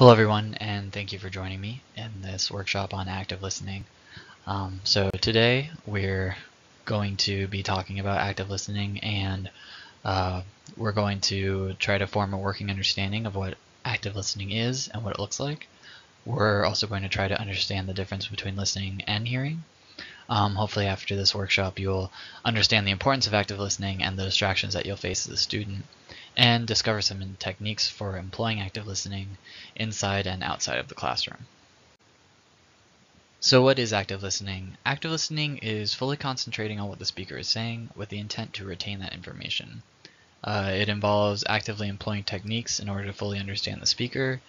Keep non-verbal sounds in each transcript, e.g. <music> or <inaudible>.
Hello everyone and thank you for joining me in this workshop on active listening. Um, so today we're going to be talking about active listening and uh, we're going to try to form a working understanding of what active listening is and what it looks like. We're also going to try to understand the difference between listening and hearing. Um, hopefully after this workshop you'll understand the importance of active listening and the distractions that you'll face as a student and discover some techniques for employing active listening inside and outside of the classroom. So what is active listening? Active listening is fully concentrating on what the speaker is saying with the intent to retain that information. Uh, it involves actively employing techniques in order to fully understand the speaker,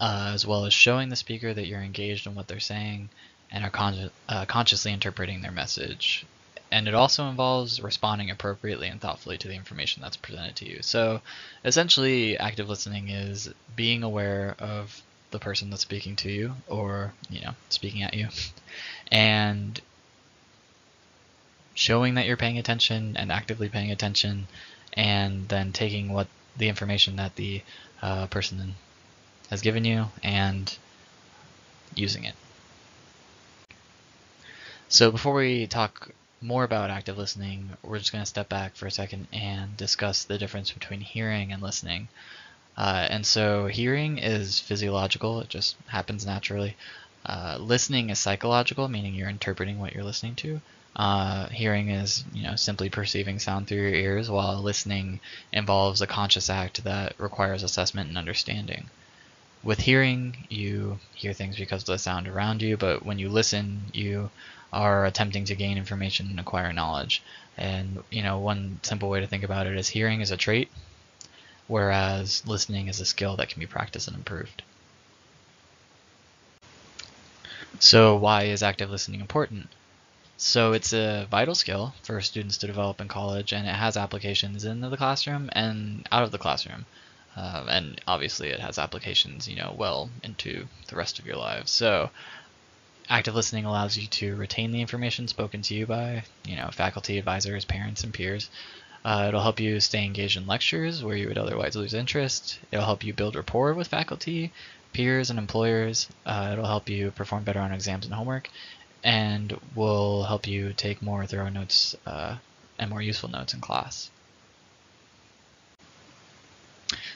uh, as well as showing the speaker that you're engaged in what they're saying and are con uh, consciously interpreting their message and it also involves responding appropriately and thoughtfully to the information that's presented to you. So essentially, active listening is being aware of the person that's speaking to you or, you know, speaking at you <laughs> and showing that you're paying attention and actively paying attention and then taking what the information that the uh, person has given you and using it. So before we talk more about active listening, we're just going to step back for a second and discuss the difference between hearing and listening. Uh, and so hearing is physiological, it just happens naturally. Uh, listening is psychological, meaning you're interpreting what you're listening to. Uh, hearing is, you know, simply perceiving sound through your ears, while listening involves a conscious act that requires assessment and understanding. With hearing, you hear things because of the sound around you, but when you listen, you are attempting to gain information and acquire knowledge. And you know, one simple way to think about it is hearing is a trait, whereas listening is a skill that can be practiced and improved. So why is active listening important? So it's a vital skill for students to develop in college, and it has applications in the classroom and out of the classroom. Uh, and obviously it has applications, you know, well into the rest of your lives. So Active listening allows you to retain the information spoken to you by, you know, faculty, advisors, parents, and peers. Uh, it'll help you stay engaged in lectures where you would otherwise lose interest. It'll help you build rapport with faculty, peers, and employers. Uh, it'll help you perform better on exams and homework, and will help you take more thorough notes uh, and more useful notes in class.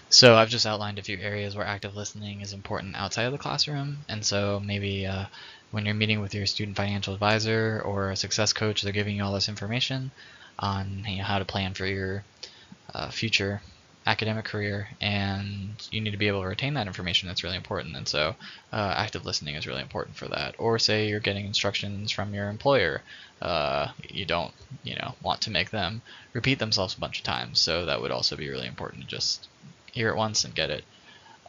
So I've just outlined a few areas where active listening is important outside of the classroom, and so maybe uh, when you're meeting with your student financial advisor or a success coach, they're giving you all this information on you know, how to plan for your uh, future academic career, and you need to be able to retain that information. That's really important, and so uh, active listening is really important for that. Or say you're getting instructions from your employer, uh, you don't you know want to make them repeat themselves a bunch of times, so that would also be really important to just hear it once and get it.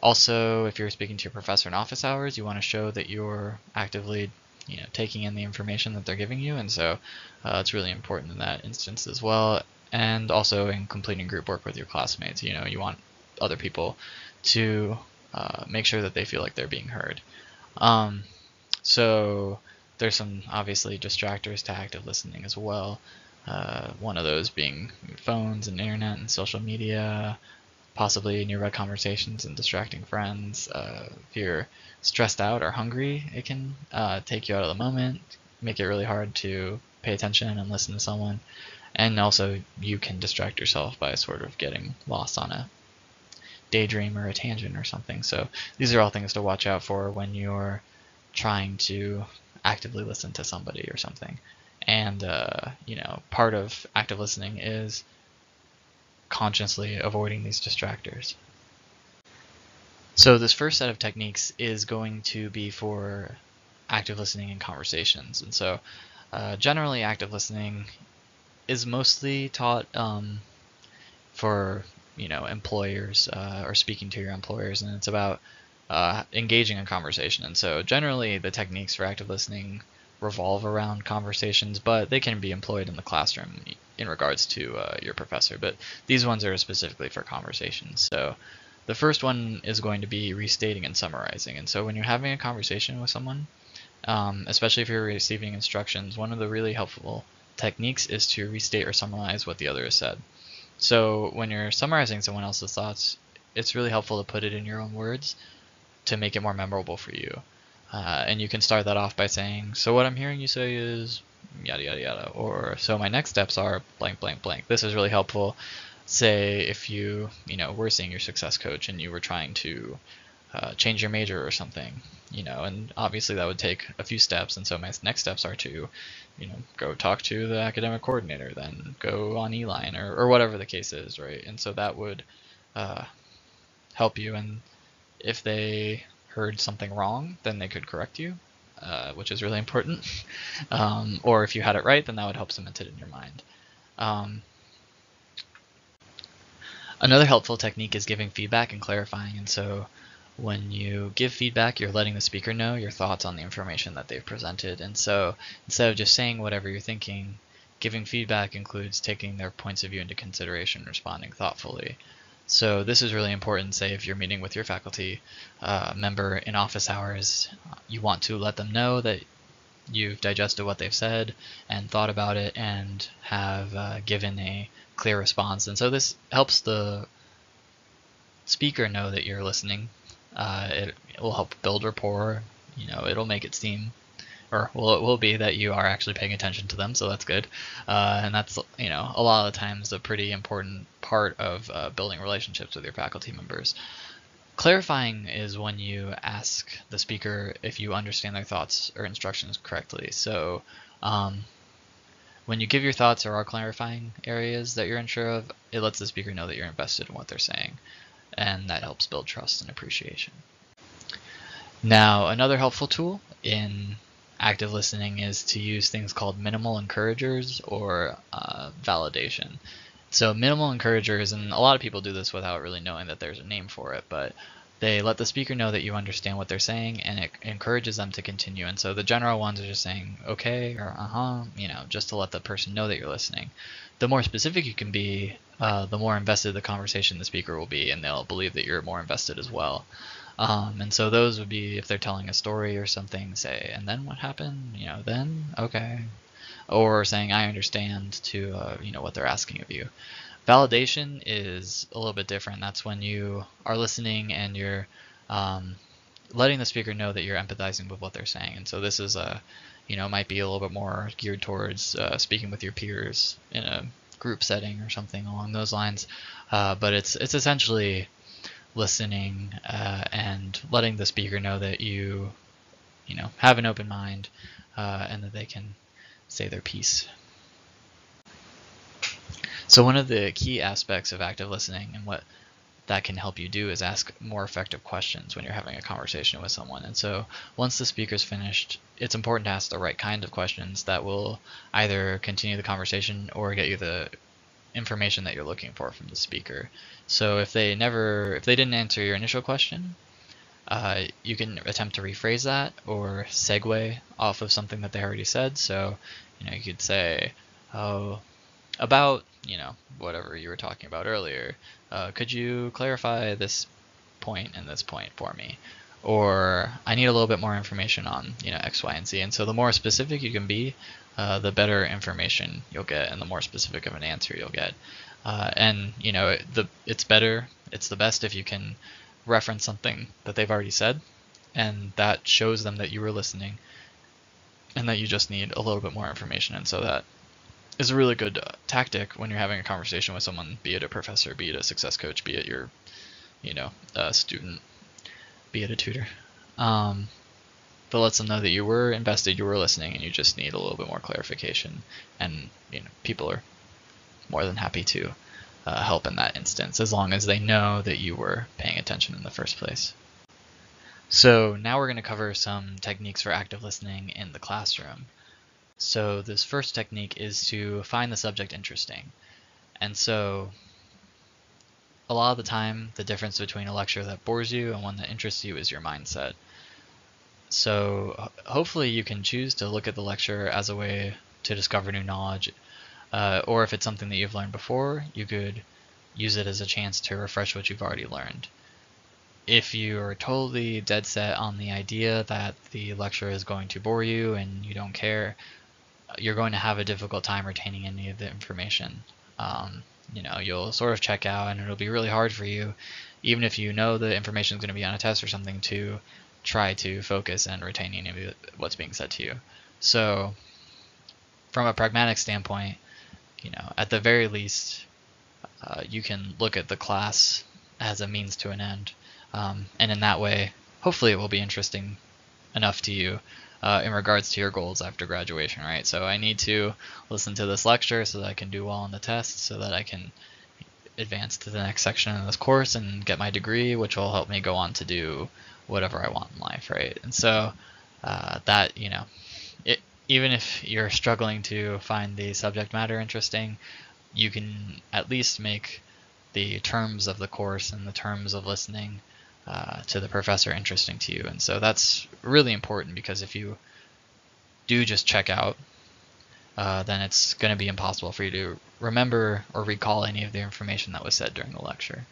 Also, if you're speaking to your professor in office hours, you want to show that you're actively you know, taking in the information that they're giving you, and so uh, it's really important in that instance as well. And also in completing group work with your classmates, you know, you want other people to uh, make sure that they feel like they're being heard. Um, so there's some obviously distractors to active listening as well. Uh, one of those being phones and internet and social media, possibly in your red conversations and distracting friends. Uh, if you're stressed out or hungry, it can uh, take you out of the moment, make it really hard to pay attention and listen to someone. And also, you can distract yourself by sort of getting lost on a daydream or a tangent or something. So these are all things to watch out for when you're trying to actively listen to somebody or something. And, uh, you know, part of active listening is consciously avoiding these distractors. So this first set of techniques is going to be for active listening and conversations. And so uh, generally active listening is mostly taught um, for you know employers uh, or speaking to your employers and it's about uh, engaging in conversation. And so generally the techniques for active listening revolve around conversations, but they can be employed in the classroom in regards to uh, your professor. But these ones are specifically for conversations. So the first one is going to be restating and summarizing. And so when you're having a conversation with someone, um, especially if you're receiving instructions, one of the really helpful techniques is to restate or summarize what the other has said. So when you're summarizing someone else's thoughts, it's really helpful to put it in your own words to make it more memorable for you. Uh, and you can start that off by saying, so what I'm hearing you say is yada yada yada, or so my next steps are blank blank blank. This is really helpful. Say if you you know were seeing your success coach and you were trying to uh, change your major or something, you know, and obviously that would take a few steps. And so my next steps are to, you know, go talk to the academic coordinator, then go on eLion or, or whatever the case is, right? And so that would uh, help you. And if they heard something wrong, then they could correct you, uh, which is really important. um, or if you had it right, then that would help cement it in your mind. Um, another helpful technique is giving feedback and clarifying. And so when you give feedback, you're letting the speaker know your thoughts on the information that they've presented. And so instead of just saying whatever you're thinking, giving feedback includes taking their points of view into consideration, responding thoughtfully. So this is really important, say if you're meeting with your faculty uh, member in office hours, you want to let them know that you've digested what they've said and thought about it and have uh, given a clear response. And so this helps the speaker know that you're listening. Uh, it, it will help build rapport. You know, it'll make it seem or well, it will be that you are actually paying attention to them, so that's good. Uh, and that's you know a lot of the times a pretty important part of uh, building relationships with your faculty members. Clarifying is when you ask the speaker if you understand their thoughts or instructions correctly. So um, when you give your thoughts or are clarifying areas that you're unsure of, it lets the speaker know that you're invested in what they're saying, and that helps build trust and appreciation. Now, another helpful tool in active listening is to use things called minimal encouragers or uh, validation. So minimal encouragers, and a lot of people do this without really knowing that there's a name for it, but they let the speaker know that you understand what they're saying and it encourages them to continue. And so the general ones are just saying okay or uh-huh, you know, just to let the person know that you're listening. The more specific you can be, uh, the more invested the conversation the speaker will be, and they'll believe that you're more invested as well. Um, and so those would be if they're telling a story or something, say, and then what happened? You know, then okay, or saying I understand to uh, you know what they're asking of you. Validation is a little bit different. That's when you are listening and you're um, letting the speaker know that you're empathizing with what they're saying. And so this is a, you know, might be a little bit more geared towards uh, speaking with your peers in a group setting or something along those lines. Uh, but it's it's essentially listening uh, and letting the speaker know that you, you know, have an open mind uh, and that they can say their piece. So one of the key aspects of active listening and what that can help you do is ask more effective questions when you're having a conversation with someone. And so once the speaker's finished, it's important to ask the right kind of questions that will either continue the conversation or get you the information that you're looking for from the speaker. So if they never, if they didn't answer your initial question, uh, you can attempt to rephrase that or segue off of something that they already said. So, you know, you could say, oh, about, you know, whatever you were talking about earlier, uh, could you clarify this point and this point for me? Or I need a little bit more information on, you know, X, Y, and Z. And so the more specific you can be, uh, the better information you'll get and the more specific of an answer you'll get. Uh, and you know the it's better, it's the best if you can reference something that they've already said, and that shows them that you were listening, and that you just need a little bit more information. And so that is a really good uh, tactic when you're having a conversation with someone, be it a professor, be it a success coach, be it your, you know, a student, be it a tutor. Um, but lets them know that you were invested, you were listening, and you just need a little bit more clarification. And you know, people are more than happy to uh, help in that instance, as long as they know that you were paying attention in the first place. So now we're going to cover some techniques for active listening in the classroom. So this first technique is to find the subject interesting. And so a lot of the time, the difference between a lecture that bores you and one that interests you is your mindset. So hopefully you can choose to look at the lecture as a way to discover new knowledge. Uh, or if it's something that you've learned before, you could use it as a chance to refresh what you've already learned. If you are totally dead set on the idea that the lecture is going to bore you and you don't care, you're going to have a difficult time retaining any of the information. Um, you know you'll sort of check out and it'll be really hard for you even if you know the information is going to be on a test or something to try to focus and retain any of what's being said to you. So from a pragmatic standpoint you know at the very least uh, you can look at the class as a means to an end. Um, and in that way hopefully it will be interesting enough to you uh, in regards to your goals after graduation, right? So I need to listen to this lecture so that I can do well on the test, so that I can advance to the next section of this course and get my degree, which will help me go on to do whatever I want in life, right? And so uh, that, you know, it, even if you're struggling to find the subject matter interesting, you can at least make the terms of the course and the terms of listening uh, to the professor interesting to you. And so that's really important because if you do just check out, uh, then it's going to be impossible for you to remember or recall any of the information that was said during the lecture.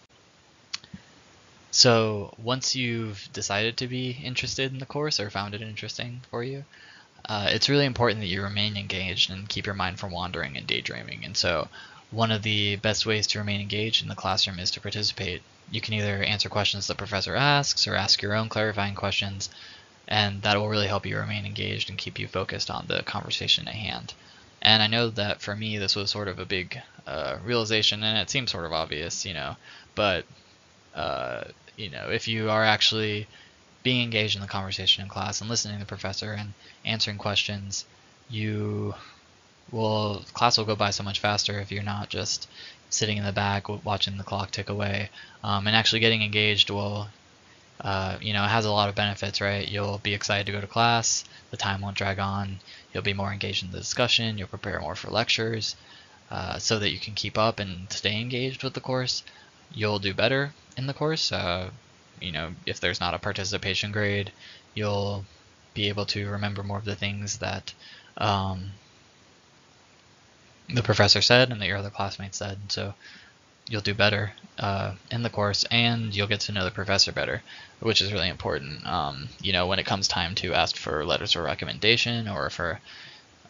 So once you've decided to be interested in the course or found it interesting for you, uh, it's really important that you remain engaged and keep your mind from wandering and daydreaming. And so one of the best ways to remain engaged in the classroom is to participate you can either answer questions the professor asks or ask your own clarifying questions, and that will really help you remain engaged and keep you focused on the conversation at hand. And I know that for me, this was sort of a big uh, realization, and it seems sort of obvious, you know, but uh, you know, if you are actually being engaged in the conversation in class and listening to the professor and answering questions, you will class will go by so much faster if you're not just sitting in the back watching the clock tick away. Um, and actually getting engaged will, uh, you know, it has a lot of benefits, right? You'll be excited to go to class. The time won't drag on. You'll be more engaged in the discussion. You'll prepare more for lectures uh, so that you can keep up and stay engaged with the course. You'll do better in the course. Uh, you know, if there's not a participation grade, you'll be able to remember more of the things that um, the professor said and that your other classmates said. So you'll do better uh, in the course and you'll get to know the professor better, which is really important. Um, you know, when it comes time to ask for letters of recommendation or for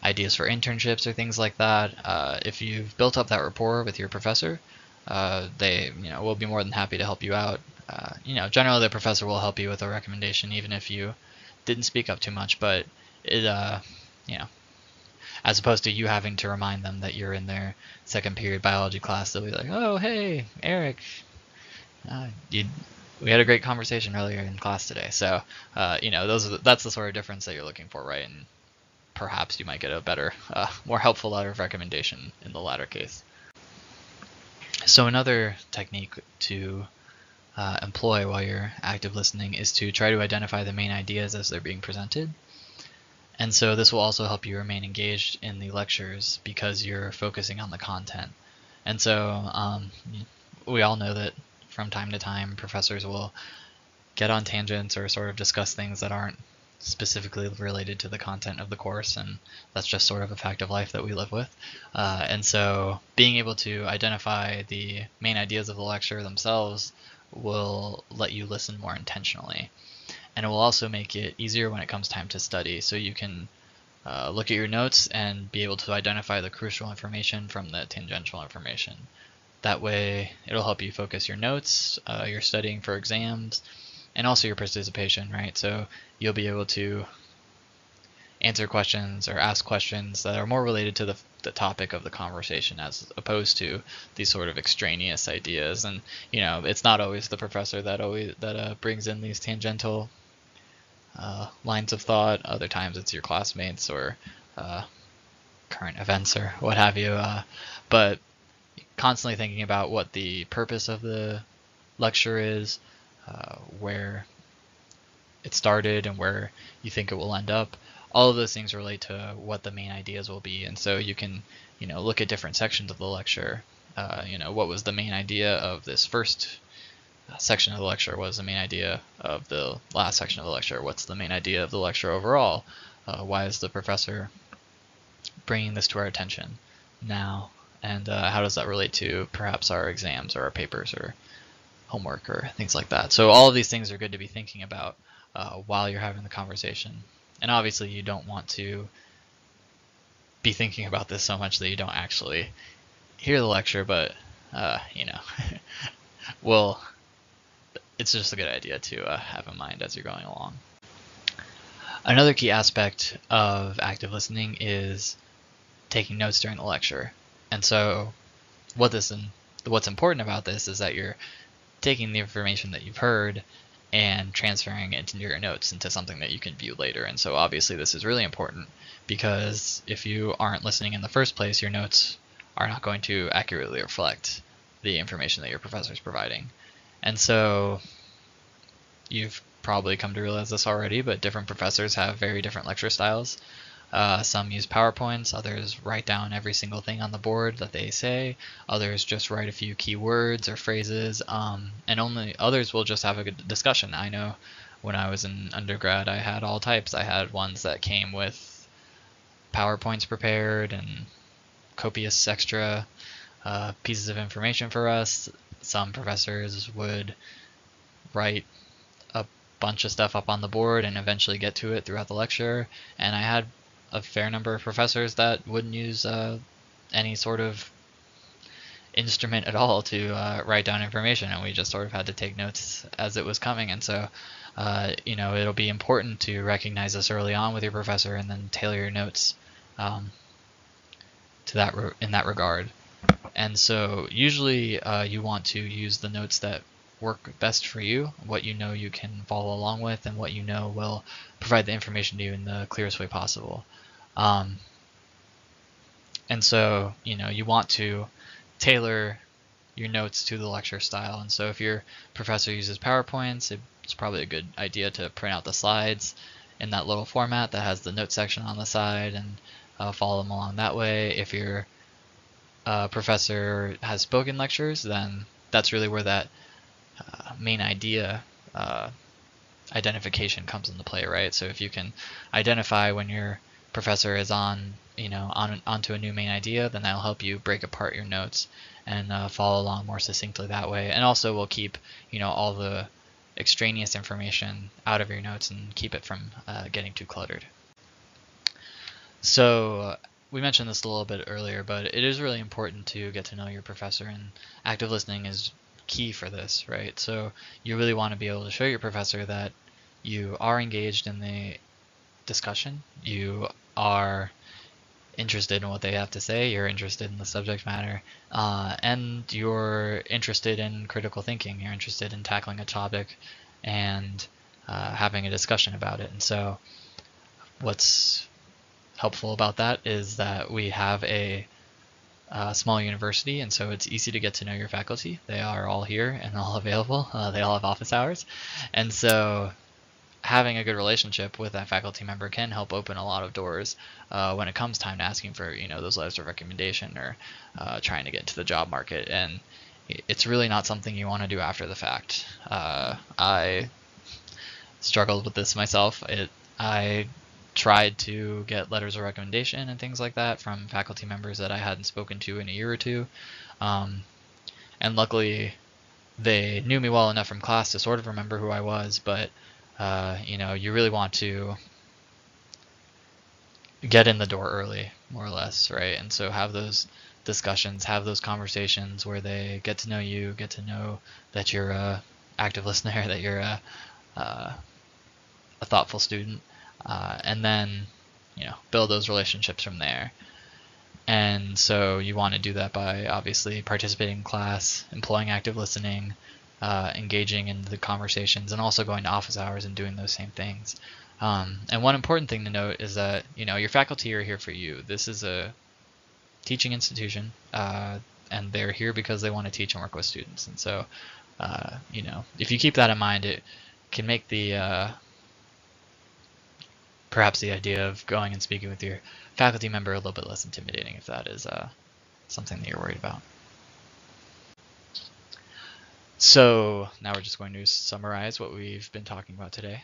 ideas for internships or things like that, uh, if you've built up that rapport with your professor, uh, they you know will be more than happy to help you out. Uh, you know, generally the professor will help you with a recommendation even if you didn't speak up too much, but it uh, you know as opposed to you having to remind them that you're in their second period biology class. They'll be like, "Oh, hey, Eric, uh, you, we had a great conversation earlier in class today." So, uh, you know, those the, that's the sort of difference that you're looking for, right? And perhaps you might get a better, uh, more helpful letter of recommendation in the latter case. So another technique to uh, employ while you're active listening is to try to identify the main ideas as they're being presented. And so this will also help you remain engaged in the lectures because you're focusing on the content. And so um, we all know that from time to time professors will get on tangents or sort of discuss things that aren't specifically related to the content of the course and that's just sort of a fact of life that we live with uh, and so being able to identify the main ideas of the lecture themselves will let you listen more intentionally and it will also make it easier when it comes time to study. So you can uh, look at your notes and be able to identify the crucial information from the tangential information. That way, it'll help you focus your notes, uh, your studying for exams, and also your participation, right? So you'll be able to answer questions or ask questions that are more related to the, the topic of the conversation as opposed to these sort of extraneous ideas and you know it's not always the professor that always that uh, brings in these tangential uh, lines of thought. Other times it's your classmates or uh, current events or what have you. Uh, but constantly thinking about what the purpose of the lecture is, uh, where it started, and where you think it will end up. All of those things relate to what the main ideas will be, and so you can, you know, look at different sections of the lecture. Uh, you know, what was the main idea of this first section of the lecture was the main idea of the last section of the lecture? What's the main idea of the lecture overall? Uh, why is the professor bringing this to our attention now? And uh, how does that relate to perhaps our exams or our papers or homework or things like that? So all of these things are good to be thinking about uh, while you're having the conversation. And obviously you don't want to be thinking about this so much that you don't actually hear the lecture, but uh, you know, <laughs> well, it's just a good idea to uh, have in mind as you're going along. Another key aspect of active listening is taking notes during the lecture. And so what this and what's important about this is that you're taking the information that you've heard and transferring it into your notes into something that you can view later. And so obviously this is really important because if you aren't listening in the first place, your notes are not going to accurately reflect the information that your professor is providing. And so you've probably come to realize this already, but different professors have very different lecture styles. Uh, some use PowerPoints, others write down every single thing on the board that they say, others just write a few key words or phrases, um, and only others will just have a good discussion. I know when I was in undergrad, I had all types. I had ones that came with PowerPoints prepared and copious extra uh, pieces of information for us. Some professors would write a bunch of stuff up on the board and eventually get to it throughout the lecture. And I had a fair number of professors that wouldn't use uh, any sort of instrument at all to uh, write down information, and we just sort of had to take notes as it was coming. And so, uh, you know, it'll be important to recognize this early on with your professor, and then tailor your notes um, to that in that regard. And so, usually, uh, you want to use the notes that work best for you, what you know you can follow along with, and what you know will provide the information to you in the clearest way possible. Um, and so, you know, you want to tailor your notes to the lecture style. And so if your professor uses PowerPoints, it's probably a good idea to print out the slides in that little format that has the note section on the side and uh, follow them along that way. If your uh, professor has spoken lectures, then that's really where that uh, main idea uh, identification comes into play, right? So if you can identify when your professor is on, you know, on onto a new main idea, then that'll help you break apart your notes and uh, follow along more succinctly that way. And also we'll keep, you know, all the extraneous information out of your notes and keep it from uh, getting too cluttered. So we mentioned this a little bit earlier, but it is really important to get to know your professor, and active listening is key for this, right? So you really want to be able to show your professor that you are engaged in the discussion, you are interested in what they have to say, you're interested in the subject matter, uh, and you're interested in critical thinking, you're interested in tackling a topic and uh, having a discussion about it. And so what's helpful about that is that we have a small university, and so it's easy to get to know your faculty. They are all here and all <laughs> available. Uh, they all have office hours, and so having a good relationship with that faculty member can help open a lot of doors uh, when it comes time to asking for you know those letters of recommendation or uh, trying to get into the job market. And it's really not something you want to do after the fact. Uh, I struggled with this myself. It I tried to get letters of recommendation and things like that from faculty members that I hadn't spoken to in a year or two. Um, and luckily, they knew me well enough from class to sort of remember who I was, but uh, you know, you really want to get in the door early, more or less, right? And so have those discussions, have those conversations where they get to know you, get to know that you're a active <laughs> listener, that you're a, uh, a thoughtful student, uh, and then you know build those relationships from there. And so you want to do that by obviously participating in class, employing active listening, uh, engaging in the conversations, and also going to office hours and doing those same things. Um, and one important thing to note is that you know your faculty are here for you. This is a teaching institution, uh, and they're here because they want to teach and work with students. And so, uh, you know, if you keep that in mind, it can make the uh, perhaps the idea of going and speaking with your faculty member a little bit less intimidating if that is uh, something that you're worried about. So now we're just going to summarize what we've been talking about today.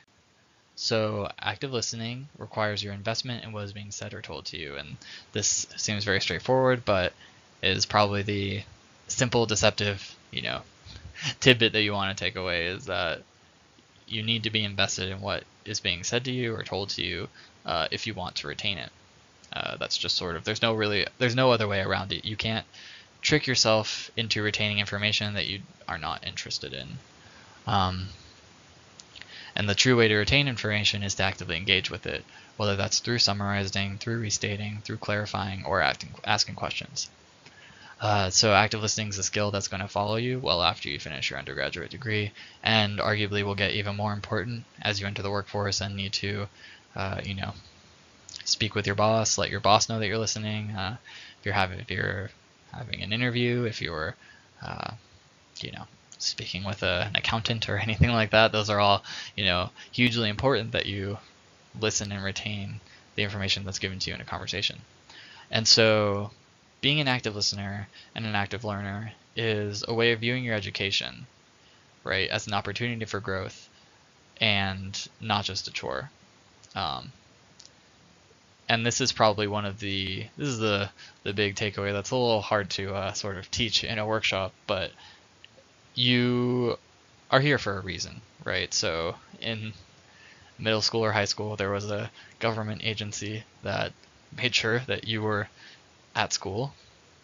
So active listening requires your investment in what is being said or told to you. And this seems very straightforward, but is probably the simple, deceptive, you know, <laughs> tidbit that you want to take away is that you need to be invested in what is being said to you or told to you uh, if you want to retain it. Uh, that's just sort of there's no really there's no other way around it. You can't trick yourself into retaining information that you are not interested in. Um, and the true way to retain information is to actively engage with it, whether that's through summarizing, through restating, through clarifying, or acting, asking questions. Uh, so active listening is a skill that's going to follow you well after you finish your undergraduate degree, and arguably will get even more important as you enter the workforce and need to, uh, you know, speak with your boss, let your boss know that you're listening. Uh, if you're having if you're having an interview, if you're, uh, you know, speaking with a, an accountant or <laughs> anything like that, those are all, you know, hugely important that you listen and retain the information that's given to you in a conversation. And so being an active listener and an active learner is a way of viewing your education, right, as an opportunity for growth and not just a chore. Um, and this is probably one of the this is the the big takeaway that's a little hard to uh, sort of teach in a workshop, but you are here for a reason, right? So in middle school or high school, there was a government agency that made sure that you were at school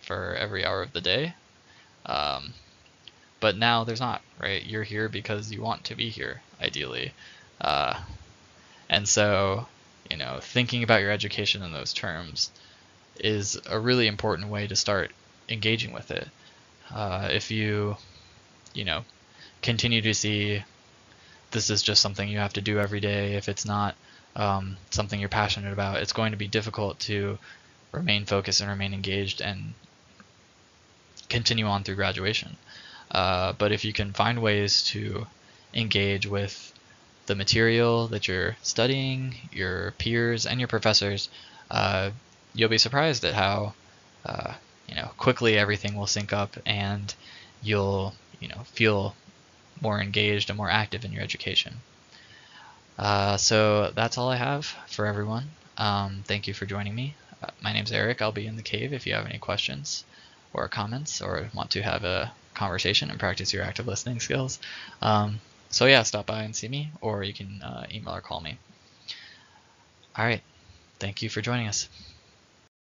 for every hour of the day. Um, but now there's not, right? You're here because you want to be here, ideally. Uh, and so, you know, thinking about your education in those terms is a really important way to start engaging with it. Uh, if you, you know, continue to see this is just something you have to do every day, if it's not um, something you're passionate about, it's going to be difficult to remain focused and remain engaged and continue on through graduation. Uh, but if you can find ways to engage with the material that you're studying, your peers, and your professors, uh, you'll be surprised at how uh, you know quickly everything will sync up, and you'll you know feel more engaged and more active in your education. Uh, so that's all I have for everyone. Um, thank you for joining me. Uh, my name's Eric. I'll be in the cave if you have any questions or comments or want to have a conversation and practice your active listening skills. Um, so yeah, stop by and see me, or you can uh, email or call me. All right. Thank you for joining us.